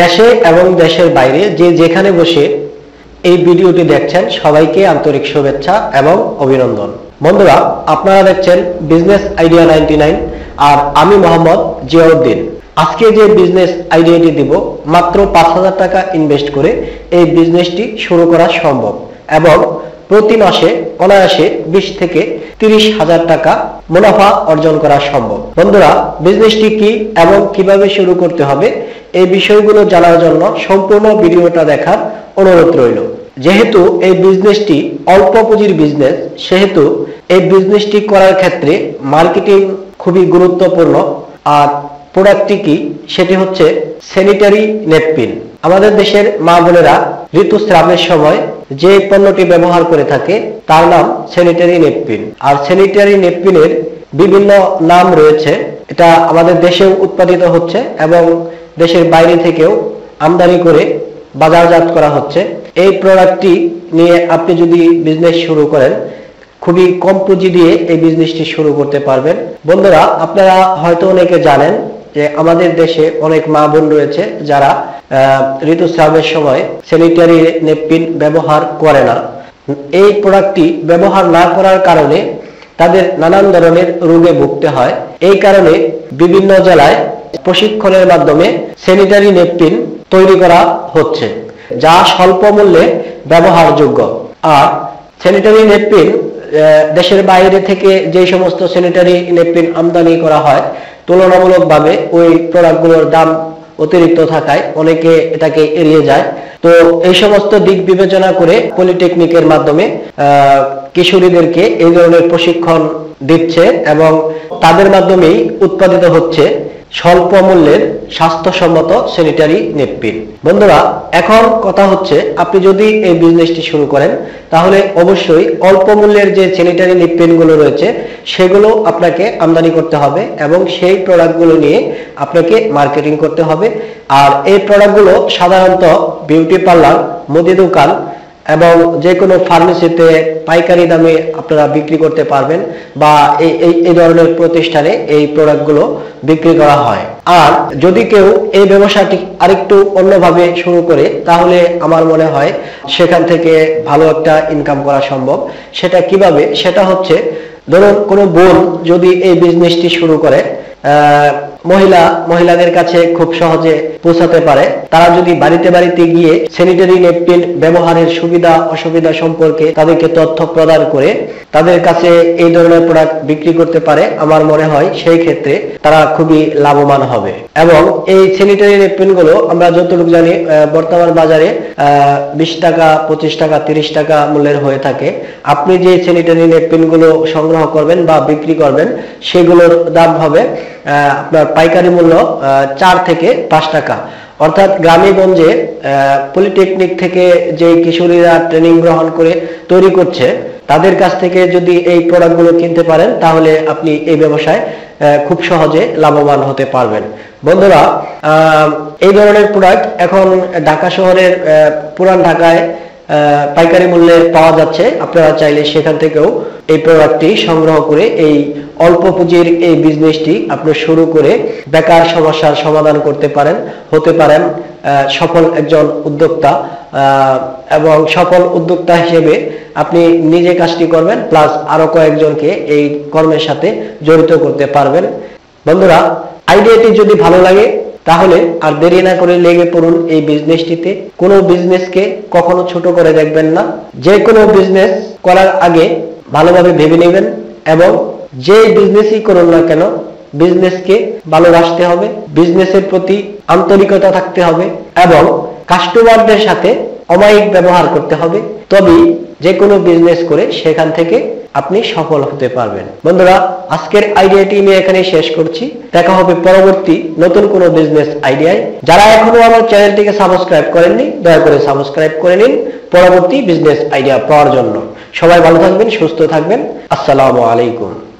দেশে এবং দেশের বাইরে যে যেখানে বসে এই ভিডিওটি দেখছেন, সবাইকে আন্তরিক শুভেচ্ছা এবং অভিনন্দন। বন্ধুরা, আপনারা দেখছেন বিজনেস আইডিয়া নাইনটি আর আমি মোহাম্মদ জিয়াউদ্দিন। আজকে যে বিজনেস আইডিয়াটি দিব, মাত্র পাঁচ হাজার টাকা ইনভেস্ট করে এই বিজনেসটি শুরু করা সম্ভব। এবং প্রতি মাসে অনায়াসে বিশ থেকে তিরিশ হাজার টাকা মুনাফা অর্জন করা সম্ভব। বন্ধুরা বিজনেসটি কি এবং কীভাবে শুরু করতে হবে এই বিষয়গুলো জানার জন্য সম্পূর্ণ ভিডিওটা দেখার অনুরোধ রইল। যেহেতু এই বিজনেসটি অল্প পুঁজির বিজনেস সেহেতু এই বিজনেসটি করার ক্ষেত্রে মার্কেটিং খুবই গুরুত্বপূর্ণ। আর প্রোডাক্টটি কি? সেটি হচ্ছে স্যানিটারি নেপকিন আমাদের দেশের মা বোনেরা ঋতুস্রাবের সময় যে পণ্যটি ব্যবহার করে থাকে, তার নাম স্যানিটারি নেপকিন আর স্যানিটারি নেপকিনের বিভিন্ন নাম রয়েছে। এটা আমাদের দেশেও উৎপাদিত হচ্ছে এবং দেশের বাইরে থেকেও আমদানি করে বাজারজাত করা হচ্ছে। এই প্রোডাক্টটি নিয়ে আপনি যদি বিজনেস শুরু করেন, খুবই কম পুঁজি দিয়ে এই বিজনেসটি শুরু করতে পারবেন। বন্ধুরা, আপনারা হয়তো অনেকে জানেন যে আমাদের দেশে অনেক মা বোন রয়েছে যারা ঋতুস্রাবের সময় স্যানিটারি নেপকিন ব্যবহার করে না। এই প্রোডাক্টটি ব্যবহার না করার কারণে তাদের নানান ধরনের রোগে ভুগতে হয়। এই কারণে বিভিন্ন জেলায় প্রশিক্ষণের মাধ্যমে স্যানিটারি নেপকিন তৈরি করা হচ্ছে, যা স্বল্প মূল্যে ব্যবহারযোগ্য। আর স্যানিটারি নেপকিন দেশের বাইরে থেকে যে সমস্ত স্যানিটারি নেপকিন আমদানি করা হয় তুলনামূলকভাবে ওই প্রোডাক্টগুলোর দাম অতিরিক্ত থাকায় অনেকে এটাকে এড়িয়ে যায়। তো এই সমস্ত দিক বিবেচনা করে পলিটেকনিকের মাধ্যমে কিশোরীদেরকে এই ধরনের প্রশিক্ষণ দিচ্ছে এবং তাদের মাধ্যমেই উৎপাদিত হচ্ছে। স্বল্প মূল্যের স্বাস্থ্যসম্মত স্যানিটারি নেপকিন বন্ধুরা, এখন কথা হচ্ছে, আপনি যদি এই বিজনেসটি শুরু করেন, তাহলে অবশ্যই অল্প মূল্যের যে স্যানিটারি নেপকিনগুলো রয়েছে, সেগুলো আপনাকে আমদানি করতে হবে এবং সেই প্রোডাক্টগুলো নিয়ে আপনাকে মার্কেটিং করতে হবে। আর এই প্রোডাক্টগুলো সাধারণত বিউটি পার্লার মুদি দোকান এবং যে কোনো ফার্মেসিতে পাইকারি দামে আপনারা বিক্রি করতে পারবেন বা এই এই ধরনের প্রতিষ্ঠানে এই প্রোডাক্টগুলো বিক্রি করা হয়। আর যদি কেউ এই ব্যবসাটি আরেকটু অন্যভাবে শুরু করে, তাহলে আমার মনে হয় সেখান থেকে ভালো একটা ইনকাম করা সম্ভব। সেটা কীভাবে? সেটা হচ্ছে, ধরুন কোনো বোন যদি এই বিজনেসটি শুরু করে মহিলা, মহিলাদের কাছে খুব সহজে পৌঁছাতে পারে। তারা যদি বাড়িতে বাড়িতে গিয়ে স্যানিটারি নেপকিন ব্যবহারের সুবিধা, অসুবিধা সম্পর্কে তাদেরকে তথ্য প্রদান করে তাদের কাছে এই ধরনের প্রোডাক্ট বিক্রি করতে পারে, আমার মনে হয় সেই ক্ষেত্রে তারা খুবই লাভবান হবে। এবং এই স্যানিটারি নেপকিনগুলো আমরা যতটুকু জানি বর্তমান বাজারে বিশ টাকা, পঁচিশ টাকা, তিরিশ টাকা মূল্যের হয়ে থাকে। আপনি যে স্যানিটারি নেপকিনগুলো সংগ্রহ করবেন বা বিক্রি করবেন, সেগুলোর দাম হবে আপনার পাইকারি মূল্য চার থেকে পাঁচ টাকা। অর্থাৎ গ্রামে গঞ্জে পলিটেকনিক থেকে যে কিশোরীরা ট্রেনিং গ্রহণ করে তৈরি করছে, তাদের কাছ থেকে যদি এই প্রোডাক্টগুলো কিনতে পারেন, তাহলে আপনি এই ব্যবসায় খুব সহজে লাভবান হতে পারবেন। বন্ধুরা এই ধরনের প্রোডাক্ট এখন ঢাকা শহরের পুরান ঢাকায় পাইকারি মূল্যে পাওয়া যাচ্ছে। আপনারা চাইলে সেখান থেকেও এই প্রোডাক্টটি সংগ্রহ করে এই অল্প পুঁজির এই বিজনেসটি আপনি শুরু করে বেকার সমস্যার সমাধান করতে পারেন, হতে পারেন সফল একজন উদ্যোক্তা এবং সফল উদ্যোক্তা হিসেবে আপনি নিজে কাজটি করবেন, প্লাস আরও কয়েকজনকে এই কর্মের সাথে জড়িত করতে পারবেন। বন্ধুরা আইডিয়াটি যদি ভালো লাগে তাহলে আর দেরি না করে লেগে পড়ুন এই বিজনেসটিতে কোনো বিজনেসকে কখনো ছোট করে দেখবেন না। যে কোনো বিজনেস করার আগে ভালোভাবে ভেবে নেবেন এবং যে বিজনেসই করুন না কেন বিজনেসকে ভালোবাসতে হবে বিজনেসের প্রতি আন্তরিকতা থাকতে হবে এবং কাস্টমারদের সাথে অমায়িক ব্যবহার করতে হবে। তবেই যে কোনো বিজনেস করে সেখান থেকে আপনি সফল হতে পারবেন। বন্ধুরা, আজকের আইডিয়াটি আমি এখানে শেষ করছি। দেখা হবে পরবর্তী নতুন কোনো বিজনেস আইডিয়ায়। যারা এখনও আমার চ্যানেলটিকে সাবস্ক্রাইব করেননি, দয়া করে সাবস্ক্রাইব করে নিন পরবর্তী বিজনেস আইডিয়া পাওয়ার জন্য। সবাই ভালো থাকবেন, সুস্থ থাকবেন। আসসালামু আলাইকুম।